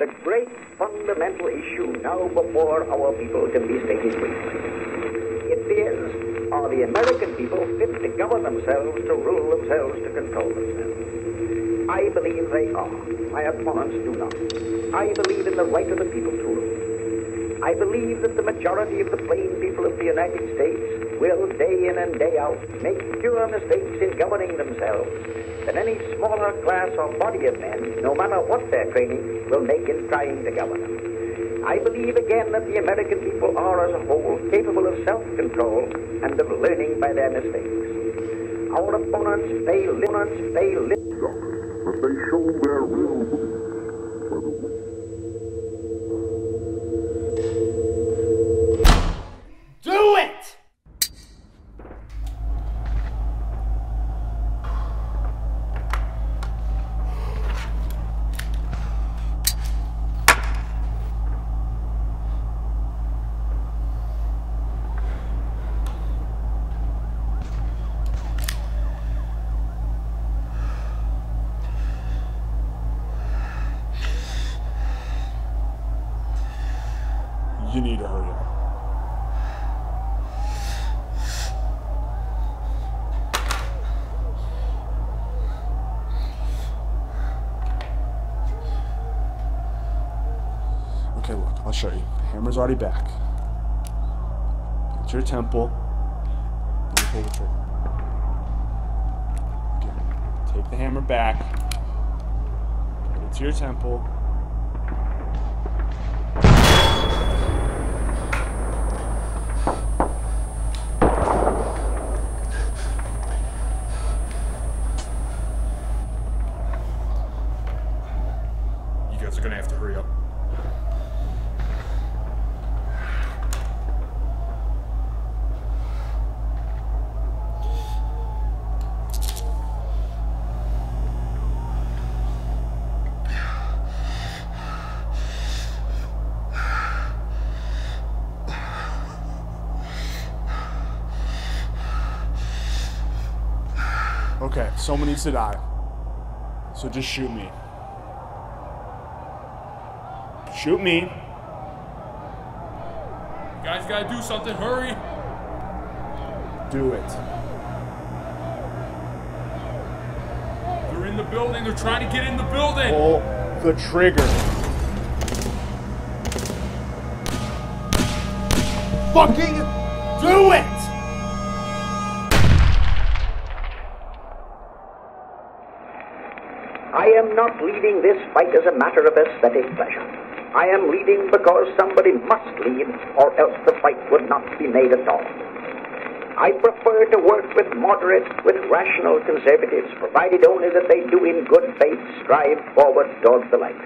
The great fundamental issue now before our people can be stated briefly. It is, are the American people fit to govern themselves, to rule themselves, to control themselves? I believe they are. My opponents do not. I believe in the right of the people to rule. I believe that the majority of the plain people of the United States will, day in and day out, make fewer mistakes in governing themselves than any smaller class or body of men, no matter what their training, will make in trying to govern them. I believe again that the American people are, as a whole, capable of self-control and of learning by their mistakes. Our opponents fail, opponents fail, but they show their real by the way Do it! You need to hurry up. Okay, look, I'll show you. Hammer's already back. It's your temple. You pull the trigger. Okay. Take the hammer back. Put it to your temple. Guys are gonna have to hurry up. Okay, someone needs to die. So just shoot me. Shoot me. Guys gotta do something, hurry! Do it. They're in the building, they're trying to get in the building! Pull the trigger. Fucking do it! I am not leading this fight as a matter of aesthetic pleasure. I am leading because somebody must lead, or else the fight would not be made at all. I prefer to work with moderate, with rational conservatives, provided only that they do in good faith strive forward towards the light.